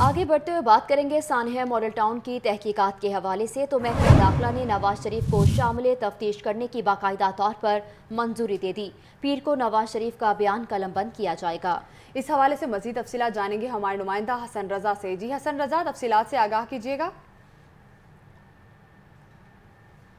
آگے بڑھتے ہوئے بات کریں گے سانحہ ماڈل ٹاؤن کی تحقیقات کے حوالے سے، تو محکمہ داخلہ نے نواز شریف کو شامل تفتیش کرنے کی باقاعدہ طور پر منظوری دے دی۔ پیر کو نواز شریف کا بیان قلم بند کیا جائے گا۔ اس حوالے سے مزید تفصیلات جانیں گے ہمارے نمائندہ حسن رضا سے۔ جی حسن رضا، تفصیلات سے آگاہ کیجیے گا۔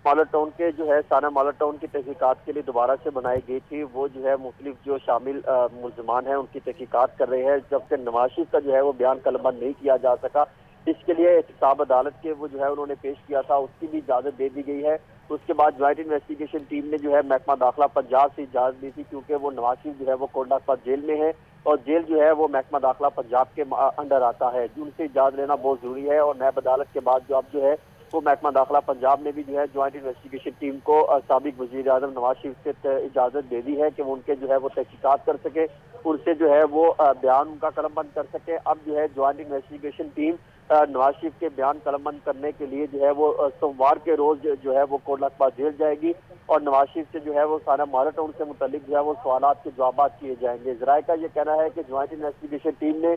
مالا ٹاؤن کے جو ہے سانہ مالا ٹاؤن کی تحقیقات کے لیے دوبارہ سے بنائی گئی تھی۔ وہ جو ہے مختلف جو شامل ملزمان ہیں، ان کی تحقیقات کر رہے ہیں۔ جبکہ نواز شریف کا جو ہے وہ بیان قلم بند نہیں کیا جا سکا۔ اس کے لیے احتساب عدالت کے وہ جو ہے انہوں نے پیش کیا تھا، اس کی بھی اجازت دے دی گئی ہے۔ اس کے بعد جوائنٹ انویسٹیگیشن ٹیم نے جو ہے محکمہ داخلہ پنجاب سے اجازت دی تھی، کیونکہ وہ نواز شریف جو ہے وہ کوڈا پاس جیل میں ہے اور جیل جو ہے وہ محکمہ داخلہ پنجاب کے انڈر آتا ہے۔ ان سے اجازت لینا بہت ضروری ہے اور نیب عدالت کے بعد جو اب جو ہے وہ محکمہ داخلہ پنجاب نے بھی جو ہے جوائنٹ انویسٹیگیشن ٹیم کو سابق وزیر اعظم نواز شریف سے اجازت دے دی ہے کہ وہ ان کے جو ہے وہ تحقیقات کر سکے ان سے جو ہے وہ بیان ان کا قلم بند کر سکے اب جو ہے joint investigation team Nawaz Sharif کے بیان قلم بند کرنے کے لیے جو ہے وہ سوموار کے روز جو ہے وہ کوٹ پاس جیل جائے گی اور نواز شریف سے جو ہے وہ سارا مارٹ ان سے متعلق جو ہے وہ سوالات کے جوابات کیے جائیں گے ذرائع کا یہ کہنا ہے کہ جوائنٹ انویسٹیگیشن ٹیم نے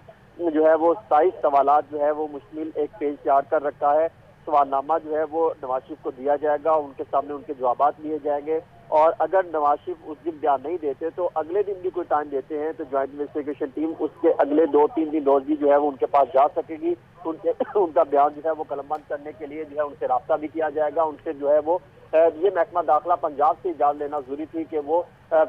جو ہے وہ ستائیس سوالات جو ہے وہ مشمل ایک پیج تیار کر رکھا ہے سوال نامہ جو ہے وہ نواز شریف کو دیا جائے گا ان کے سامنے ان کے جوابات لیے جائیں گے اور اگر نواز شریف اس دن بیان نہیں دیتے تو اگلے دن بھی کوئی ٹائم دیتے ہیں تو جوائنٹ انویسٹیگیشن ٹیم اس کے اگلے دو تین دن روز بھی جو ہے وہ ان کے پاس جا سکے گی۔ ان کے ان کا بیان جو ہے وہ قلم بند کرنے کے لیے جو ہے ان سے رابطہ بھی کیا جائے گا۔ ان سے جو ہے وہ یہ محکمہ داخلہ پنجاب سے اجازت لینا ضروری تھی کہ وہ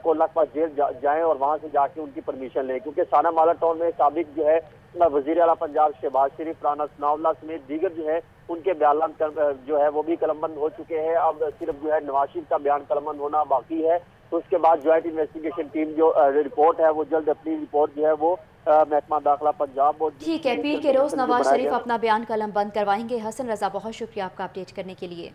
کولک پاس جیل جائیں اور وہاں سے جا کے ان کی پرمیشن لیں۔ کیونکہ سانہ مالا ٹاؤن میں سابق جو ہے وزیر اعلیٰ پنجاب شہباز شریف رانا ثناء اللہ سمیت دیگر جو ہے ان کے بیانات جو ہے وہ بھی قلم بند ہو چکے ہیں۔ اب صرف جو ہے نواز شریف کا بیان قلم بند ہونا باقی ہے۔ تو اس کے بعد جوائنٹ انویسٹیگیشن ٹیم جو رپورٹ ہے وہ جلد اپنی رپورٹ جو ہے وہ محکمہ داخلہ پنجاب ٹھیک ہے پیر کے روز نواز شریف اپنا بیان قلم بند کروائیں گے۔ حسن رضا بہت شکریہ آپ کا اپڈیٹ کرنے کے لیے۔